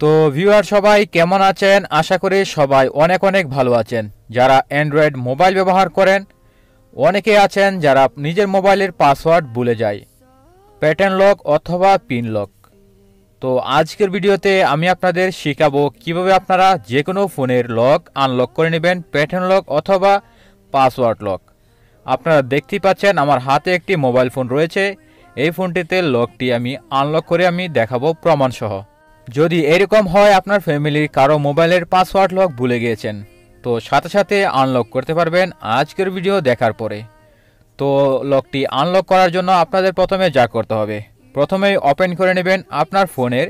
তো ভিউয়ার সবাই কেমন আছেন? আশা করি সবাই অনেক অনেক ভালো আছেন। যারা অ্যান্ড্রয়েড মোবাইল ব্যবহার করেন, অনেকে আছেন যারা নিজের মোবাইলের পাসওয়ার্ড ভুলে যায়। প্যাটার্ন লক অথবা পিন লক তো আজকের ভিডিওতে আমি আপনাদের শেখাবো কীভাবে আপনারা যে কোনো ফোনের লক আনলক করে নেবেন প্যাটার্ন লক অথবা পাসওয়ার্ড লক আপনারা দেখতেই পাচ্ছেন আমার হাতে একটি মোবাইল ফোন রয়েছে। এই ফোনটিতে লকটি আমি আনলক করে আমি দেখাবো প্রমাণসহ। যদি এরকম হয়, আপনার ফ্যামিলির কারও মোবাইলের পাসওয়ার্ড লক ভুলে গিয়েছেন। তো সাথে সাথে আনলক করতে পারবেন আজকের ভিডিও দেখার পরে। তো লকটি আনলক করার জন্য আপনাদের প্রথমে যা করতে হবে, প্রথমেই ওপেন করে নেবেন আপনার ফোনের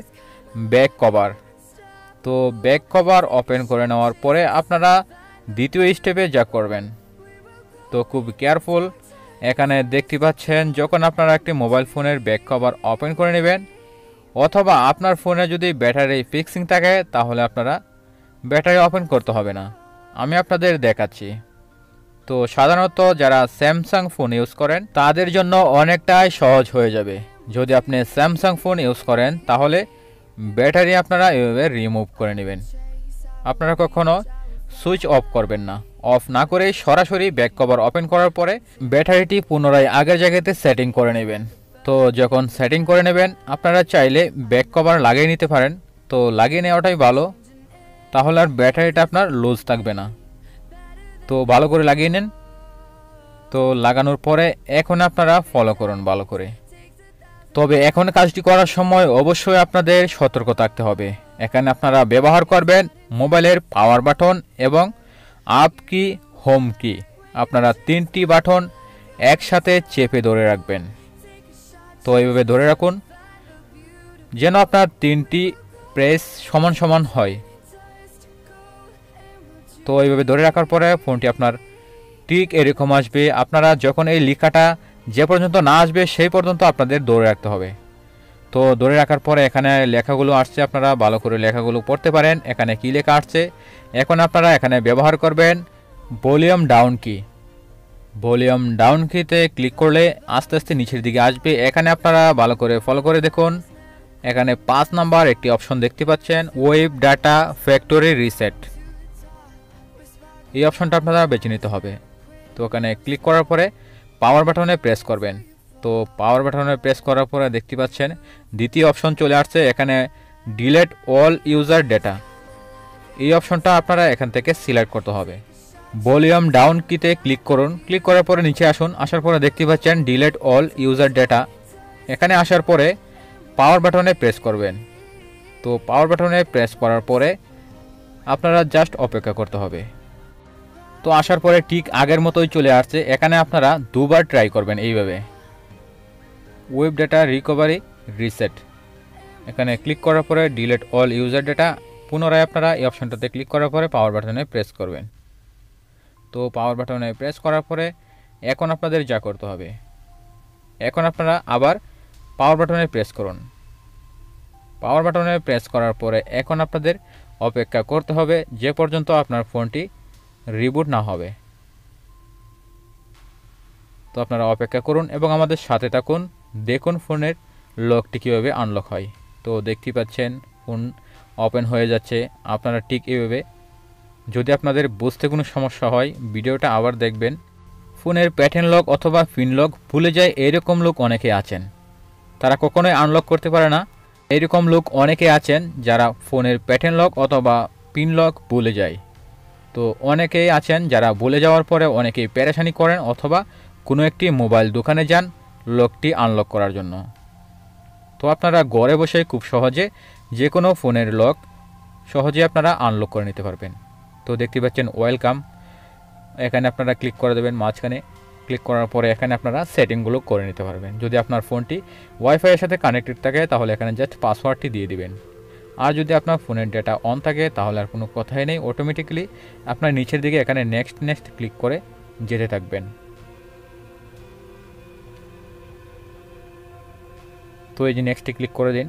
ব্যাক কভার। তো ব্যাক কভার ওপেন করে নেওয়ার পরে আপনারা দ্বিতীয় স্টেপে যা করবেন, তো খুব কেয়ারফুল। এখানে দেখতে পাচ্ছেন, যখন আপনারা একটি মোবাইল ফোনের ব্যাক কভার ওপেন করে নেবেন অথবা আপনার ফোনে যদি ব্যাটারি ফিক্সিং থাকে, তাহলে আপনারা ব্যাটারি ওপেন করতে হবে না। আমি আপনাদের দেখাচ্ছি। তো সাধারণত যারা স্যামসাং ফোন ইউজ করেন, তাদের জন্য অনেকটাই সহজ হয়ে যাবে। যদি আপনি স্যামসাং ফোন ইউজ করেন, তাহলে ব্যাটারি আপনারা এভাবে রিমুভ করে নেবেন। আপনারা কখনো সুইচ অফ করবেন না। অফ না করে সরাসরি ব্যাক কভার ওপেন করার পরে ব্যাটারিটি পুনরায় আগের জায়গাতে সেটিং করে নেবেন। তো যখন সেটিং করে নেবেন, আপনারা চাইলে ব্যাক কভার লাগিয়ে নিতে পারেন। তো লাগিয়ে নেওয়াটাই ভালো। তাহলে আর ব্যাটারিটা আপনার লুজ থাকবে না। তো ভালো করে লাগিয়ে নেন। তো লাগানোর পরে এখন আপনারা ফলো করুন ভালো করে। তবে এখন কাজটি করার সময় অবশ্যই আপনাদের সতর্ক থাকতে হবে। এখানে আপনারা ব্যবহার করবেন মোবাইলের পাওয়ার বাটন এবং আপ কি হোম কি আপনারা তিনটি বাটন একসাথে চেপে ধরে রাখবেন। তো এইভাবে ধরে রাখুন, যেন আপনার তিনটি প্রেস সমান সমান হয়। তো এইভাবে ধরে রাখার পরে ফোনটি আপনার ঠিক এরকম আসবে। আপনারা যখন এই লেখাটা যে পর্যন্ত না আসবে, সেই পর্যন্ত আপনাদের ধরে রাখতে হবে। তো ধরে রাখার পরে এখানে লেখাগুলো আসছে, আপনারা ভালো করে লেখাগুলো পড়তে পারেন। এখানে কি লেখা আসছে? এখন আপনারা এখানে ব্যবহার করবেন volume down key. Volume down কিতে ক্লিক করলে আস্তে আস্তে নিচের দিকে আসবে। এখানে আপনারা ভালো করে ফলো করে দেখুন। এখানে পাঁচ নাম্বার একটি অপশন দেখতে পাচ্ছেন ওয়েব ডাটা ফ্যাক্টরি রিসেট এই অপশনটা আপনারা বেছে নিতে হবে। তো ওখানে ক্লিক করার পরে পাওয়ার বাটনে প্রেস করবেন। তো পাওয়ার বাটনে প্রেস করার পরে দেখতে পাচ্ছেন, দ্বিতীয় অপশন চলে আসছে, এখানে ডিলেট অল ইউজার ডেটা এই অপশনটা আপনারা এখান থেকে সিলেক্ট করতে হবে। ভলিউম ডাউন কিতে ক্লিক করুন। ক্লিক করার পরে নিচে আসুন। আসার পরে দেখতে পাচ্ছেন ডিলেট অল ইউজার ডেটা। এখানে আসার পরে পাওয়ার বাটনে প্রেস করবেন। তো পাওয়ার বাটনে প্রেস করার পরে আপনারা জাস্ট অপেক্ষা করতে হবে। তো আসার পরে ঠিক আগের মতোই চলে আসছে। এখানে আপনারা দুবার ট্রাই করবেন এইভাবে। ওয়েব ডেটা রিকভারি রিসেট এখানে ক্লিক করার পরে ডিলেট অল ইউজার ডেটা পুনরায় আপনারা এই অপশনটাতে ক্লিক করার পরে পাওয়ার বাটনে প্রেস করবেন। তো পাওয়ার বাটনে প্রেস করার পরে এখন আপনাদের যা করতে হবে, এখন আপনারা আবার পাওয়ার বাটনে প্রেস করুন। পাওয়ার বাটনে প্রেস করার পরে এখন আপনাদের অপেক্ষা করতে হবে যে পর্যন্ত আপনার ফোনটি রিবুট না হবে। তো আপনারা অপেক্ষা করুন এবং আমাদের সাথে থাকুন, দেখুন ফোনের লকটি কীভাবে আনলক হয়। তো দেখতেই পাচ্ছেন ফোন ওপেন হয়ে যাচ্ছে, আপনারা ঠিক এভাবে যদি আপনাদের বুঝতে কোনো সমস্যা হয়, ভিডিওটা আবার দেখবেন। ফোনের প্যাটার্ন লক অথবা পিন লক ভুলে যায় এরকম লোক অনেকে আছেন। তারা কখনোই আনলক করতে পারে না। এরকম লোক অনেকে আছেন যারা ফোনের প্যাটার্ন লক অথবা পিন লক ভুলে যায়। তো অনেকেই আছেন যারা ভুলে যাওয়ার পরে অনেকেই প্যারেশানি করেন অথবা কোনো একটি মোবাইল দোকানে যান লকটি আনলক করার জন্য। তো আপনারা ঘরে বসে খুব সহজে যে কোনো ফোনের লক সহজে আপনারা আনলক করে নিতে পারবেন। তো দেখতে পাচ্ছেন ওয়েলকাম এখানে আপনারা ক্লিক করে দেবেন মাঝখানে। ক্লিক করার পরে এখানে আপনারা সেটিংগুলো করে নিতে পারবেন। যদি আপনার ফোনটি ওয়াইফাইয়ের সাথে কানেক্টেড থাকে, তাহলে এখানে জাস্ট পাসওয়ার্ডটি দিয়ে দিবেন। আর যদি আপনার ফোনের ডেটা অন থাকে, তাহলে আর কোনো কথাই নেই। অটোমেটিক্যালি আপনার নিচের দিকে এখানে নেক্সট নেক্সট ক্লিক করে যেতে থাকবেন। তো এই যে নেক্সটে ক্লিক করে দিন।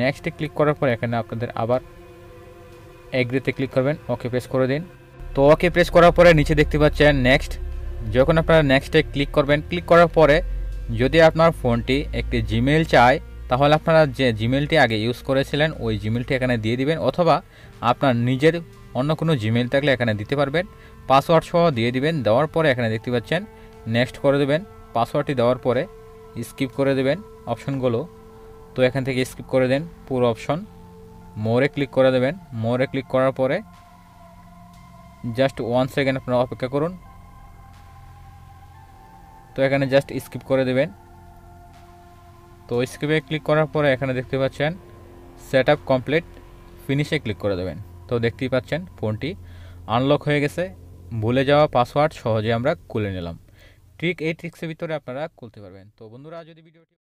নেক্সটে ক্লিক করার পর এখানে আপনাদের আবার এগ্রিতে ক্লিক করবেন ওকে প্রেস করে দিন। তো ওকে প্রেস করার পরে নিচে দেখতে পাচ্ছেন নেক্সট যখন আপনারা নেক্সটে ক্লিক করবেন ক্লিক করার পরে যদি আপনার ফোনটি একটি জিমেল চায়, তাহলে আপনারা যে জিমেলটি আগে ইউজ করেছিলেন, ওই জিমেলটি এখানে দিয়ে দিবেন, অথবা আপনার নিজের অন্য কোনো জিমেল থাকলে এখানে দিতে পারবেন। পাসওয়ার্ড সহ দিয়ে দিবেন, দেওয়ার পরে এখানে দেখতে পাচ্ছেন নেক্সট করে দেবেন। পাসওয়ার্ডটি দেওয়ার পরে স্কিপ করে দেবেন অপশনগুলো তো এখান থেকে স্কিপ করে দেন, পুরো অপশন মোরে ক্লিক করে দেবেন। মোরে ক্লিক করার পরে জাস্ট ওয়ান সেকেন্ড আপনারা অপেক্ষা করুন। তো এখানে জাস্ট স্কিপ করে দেবেন। তো স্কিপে ক্লিক করার পরে এখানে দেখতে পাচ্ছেন সেট আপ কমপ্লিট ফিনিশে ক্লিক করে দেবেন। তো দেখতেই পাচ্ছেন ফোনটি আনলক হয়ে গেছে। ভুলে যাওয়া পাসওয়ার্ড সহজে আমরা খুলে নিলাম। ঠিক এই ট্রিক্সের ভিতরে আপনারা খুলতে পারবেন। তো বন্ধুরা, যদি ভিডিওটি